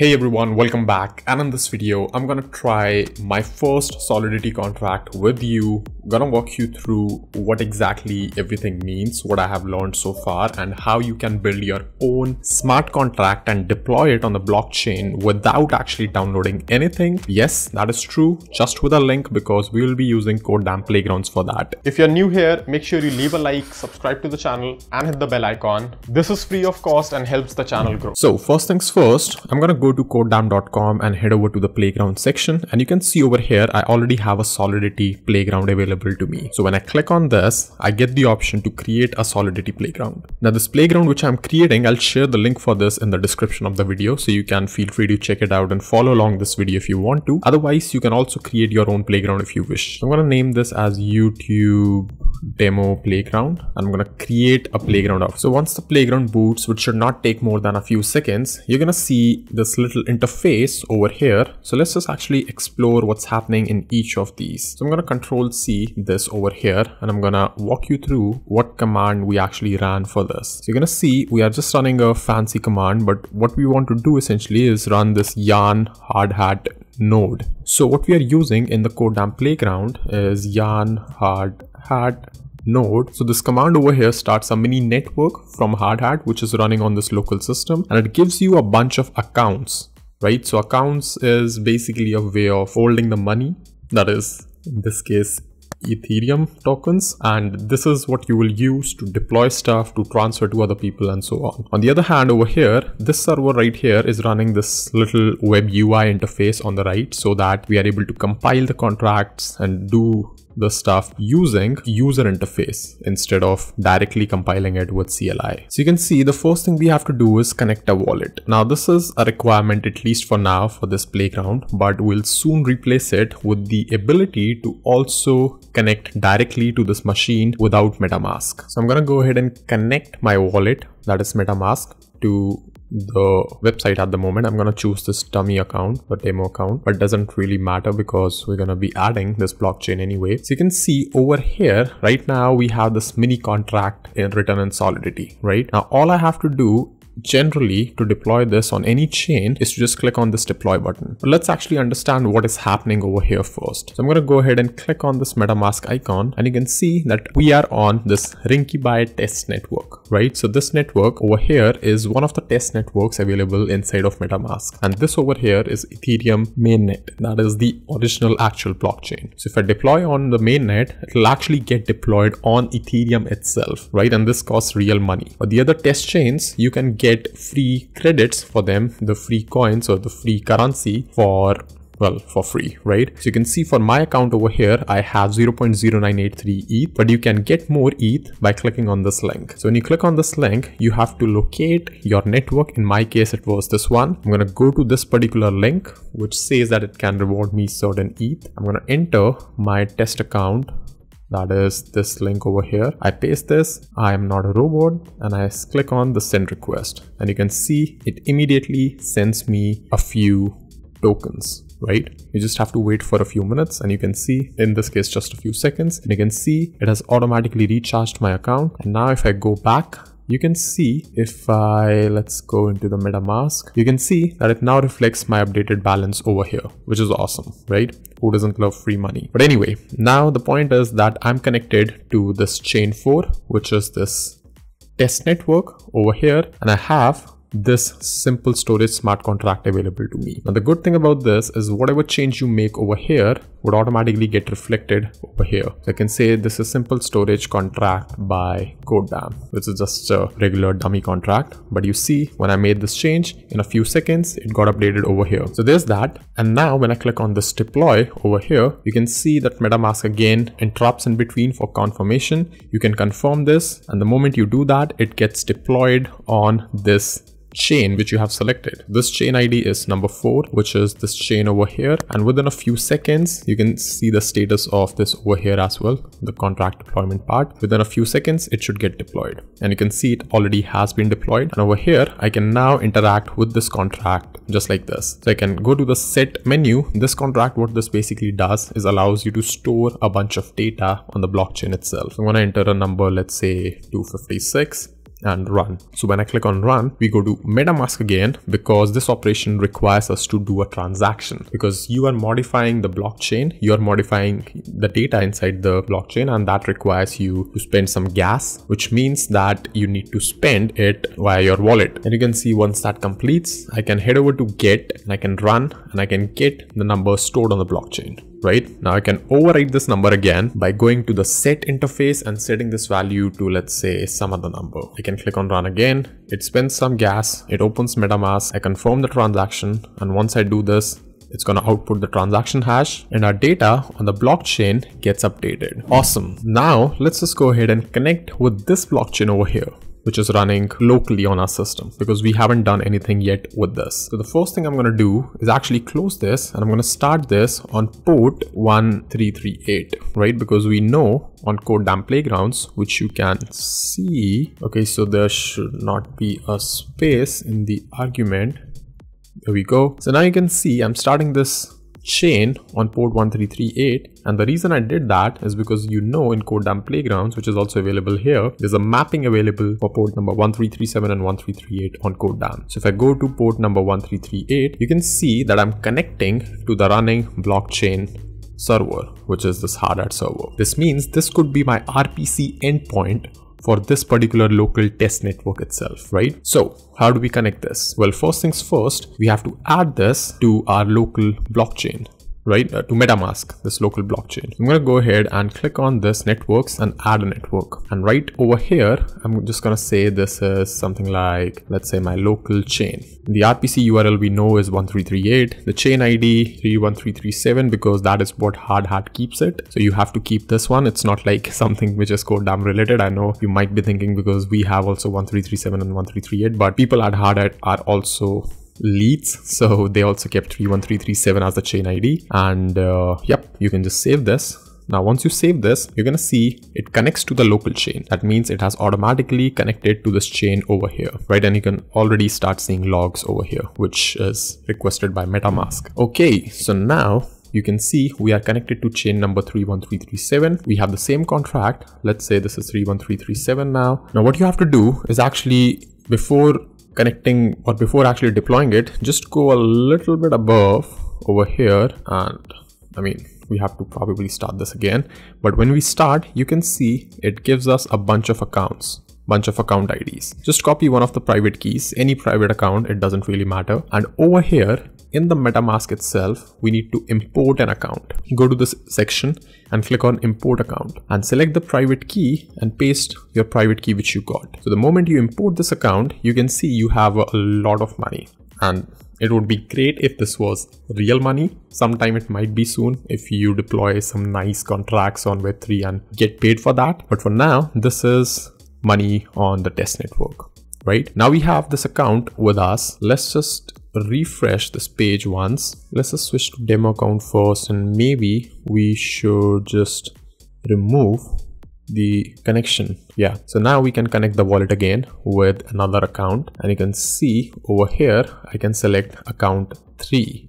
Hey everyone, welcome back. And in this video, I'm gonna try my first Solidity contract with you. I'm gonna walk you through what exactly everything means, what I have learned so far, and how you can build your own smart contract and deploy it on the blockchain without actually downloading anything. Yes, that is true, just with a link because we will be using Codedamn Playgrounds for that. If you're new here, make sure you leave a like, subscribe to the channel, and hit the bell icon. This is free of cost and helps the channel grow. So first things first, I'm gonna go to codedamn.com and head over to the playground section and you can see over here I already have a Solidity playground available to me. So when I click on this, I get the option to create a Solidity playground. Now this playground which I'm creating, I'll share the link for this in the description of the video so you can feel free to check it out and follow along this video if you want to. Otherwise, you can also create your own playground if you wish. I'm gonna name this as YouTube demo playground and I'm going to create a playground of. So once the playground boots, which should not take more than a few seconds, you're going to see this little interface over here. So let's just actually explore what's happening in each of these. So I'm going to control C this over here and I'm going to walk you through what command we actually ran for this. So you're going to see we are just running a fancy command, but what we want to do essentially is run this yarn hardhat node. So what we are using in the Codedamn playground is yarn hard hat node. So this command over here starts a mini network from Hardhat, which is running on this local system, and it gives you a bunch of accounts, right? So accounts is basically a way of holding the money. That is, in this case, Ethereum tokens and this is what you will use to deploy stuff to transfer to other people and so on. On the other hand over here, this server right here is running this little web UI interface on the right so that we are able to compile the contracts and do the stuff using user interface instead of directly compiling it with CLI. So you can see the first thing we have to do is connect a wallet. Now this is a requirement at least for now for this playground, but we'll soon replace it with the ability to also connect directly to this machine without MetaMask. So I'm gonna go ahead and connect my wallet that is MetaMask to the website at the moment. I'm going to choose this dummy account the demo account but doesn't really matter because we're going to be adding this blockchain anyway. So you can see over here right now we have this mini contract in written in solidity right? Now all i have to do generally to deploy this on any chain is to just click on this deploy button. But let's actually understand what is happening over here first. So I'm going to go ahead and click on this MetaMask icon and you can see that we are on this Rinkeby test network, right? So this network over here is one of the test networks available inside of MetaMask. And this over here is Ethereum mainnet. That is the original actual blockchain. So if I deploy on the mainnet, it will actually get deployed on Ethereum itself, right? And this costs real money. But the other test chains, you can get free credits for them, the free coins or the free currency for well for free right? So you can see for my account over here i have 0.0983 eth but you can get more eth by clicking on this link. So when you click on this link you have to locate your network. In my case it was this one. I'm going to go to this particular link which says that it can reward me certain eth i'm going to enter my test account that is this link over here. I paste this, I am not a robot and I click on the send request. And you can see it immediately sends me a few tokens right? You just have to wait for a few minutes and you can see in this case just a few seconds. And you can see it has automatically recharged my account. And now if i go back you can see if I let's go into the MetaMask, you can see that it now reflects my updated balance over here, which is awesome, right? Who doesn't love free money? But anyway, now the point is that I'm connected to this chain 4, which is this test network over here, and I have this simple storage smart contract available to me. Now the good thing about this is whatever change you make over here would automatically get reflected over here. So I can say this is simple storage contract by Codedamn, which is just a regular dummy contract. But you see when I made this change in a few seconds, it got updated over here. So there's that. And now when I click on this deploy over here, you can see that MetaMask again interrupts in between for confirmation. You can confirm this and the moment you do that, it gets deployed on this chain which you have selected. This chain ID is number four, which is this chain over here. And within a few seconds, you can see the status of this over here as well, the contract deployment part. Within a few seconds, it should get deployed. And you can see it already has been deployed. And over here, I can now interact with this contract just like this. So I can go to the set menu. This contract, what this basically does is allows you to store a bunch of data on the blockchain itself. I'm going to enter a number, let's say 256 and run. So when I click on run, we go to MetaMask again because this operation requires us to do a transaction because you are modifying the blockchain, you are modifying the data inside the blockchain and that requires you to spend some gas, which means that you need to spend it via your wallet. And you can see once that completes, I can head over to get and I can run and I can get the number stored on the blockchain right? Now I can overwrite this number again by going to the set interface and setting this value to let's say some other number. I can click on run again. It spends some gas. It opens MetaMask. I confirm the transaction. And once I do this, it's going to output the transaction hash and our data on the blockchain gets updated. Awesome. Now let's just go ahead and connect with this blockchain over here which is running locally on our system because we haven't done anything yet with this. So the first thing I'm going to do is actually close this and I'm going to start this on port 1338, right? Because we know on Codedamn Playgrounds, which you can see, okay, so there should not be a space in the argument. There we go. So now you can see I'm starting this chain on port 1338 and the reason I did that is because you know in Codedamn Playgrounds which is also available here there's a mapping available for port number 1337 and 1338 on Codedamn. So if I go to port number 1338 you can see that I'm connecting to the running blockchain server which is this Hardhat server. This means this could be my RPC endpoint for this particular local test network itself, right? So how do we connect this? Well, first things first, we have to add this to our local blockchain right uh, to metamask this local blockchain. I'm going to go ahead and click on this networks and add a network. And right over here i'm just going to say this is something like let's say my local chain. The rpc url we know is 1338 the chain id 31337 because that is what Hardhat keeps it. So you have to keep this one. It's not like something which is Codedamn related. I know you might be thinking because we have also 1337 and 1338 but people at Hardhat are also leads. So they also kept 31337 as the chain id and uh, yep you can just save this. Now once you save this you're gonna see it connects to the local chain. That means it has automatically connected to this chain over here right? And you can already start seeing logs over here which is requested by metamask. Okay so now you can see we are connected to chain number 31337 we have the same contract. Let's say this is 31337 now. Now what you have to do is actually before connecting or before actually deploying it just go a little bit above over here and I mean we have to probably start this again. But when we start you can see it gives us a bunch of accounts bunch of account IDs just copy one of the private keys any private account it doesn't really matter. And over here in the MetaMask itself, we need to import an account. Go to this section and click on import account and select the private key and paste your private key which you got. So the moment you import this account, you can see you have a lot of money and it would be great if this was real money. Sometime it might be soon if you deploy some nice contracts on Web3 and get paid for that. But for now, this is money on the test network, right? Now we have this account with us. Let's just refresh this page once. Let's just switch to demo account first and maybe we should just remove the connection. Yeah, so now we can connect the wallet again with another account and you can see over here, I can select account three.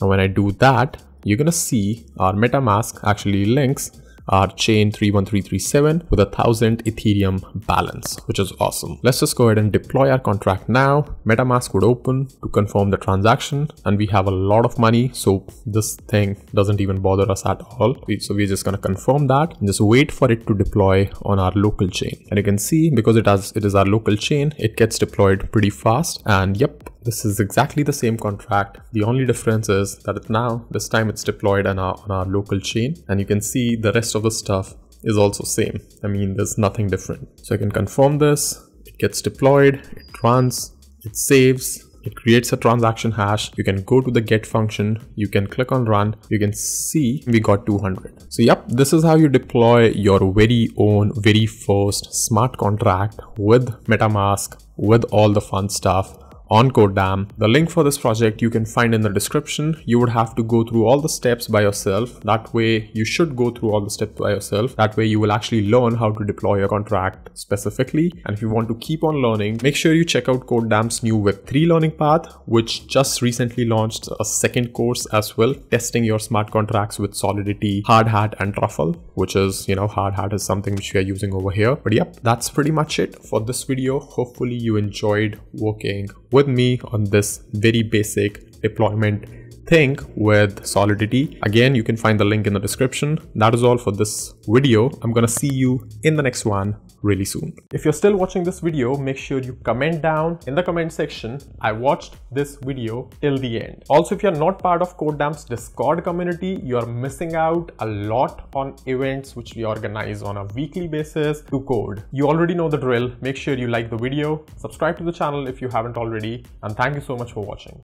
Now when I do that, you're gonna see our MetaMask actually links our chain 31337 with a thousand Ethereum balance, which is awesome. Let's just go ahead and deploy our contract now. MetaMask would open to confirm the transaction and we have a lot of money. So this thing doesn't even bother us at all. So we're just going to confirm that and just wait for it to deploy on our local chain. And you can see because it has, it is our local chain, it gets deployed pretty fast. And yep, this is exactly the same contract. The only difference is that now, this time it's deployed on our, on our local chain. And you can see the rest of the stuff is also same. I mean, there's nothing different. So I can confirm this, it gets deployed, it runs, it saves, it creates a transaction hash. You can go to the get function. You can click on run. You can see we got 200. So yep, this is how you deploy your very own, very first smart contract with MetaMask, with all the fun stuff on Codedamn. The link for this project you can find in the description. You would have to go through all the steps by yourself. That way you should go through all the steps by yourself. That way you will actually learn how to deploy a contract specifically. And if you want to keep on learning, make sure you check out Codedamn's new Web3 learning path, which just recently launched a second course as well, testing your smart contracts with Solidity, Hardhat and Truffle, which is, you know, Hardhat is something which we are using over here. But yep, that's pretty much it for this video. Hopefully you enjoyed working with me on this very basic deployment thing with Solidity. Again, you can find the link in the description. That is all for this video. I'm gonna see you in the next one really soon. If you're still watching this video, make sure you comment down in the comment section, I watched this video till the end. Also, if you're not part of Codedamn's Discord community, you're missing out a lot on events which we organize on a weekly basis to code. You already know the drill. Make sure you like the video, subscribe to the channel if you haven't already, and thank you so much for watching.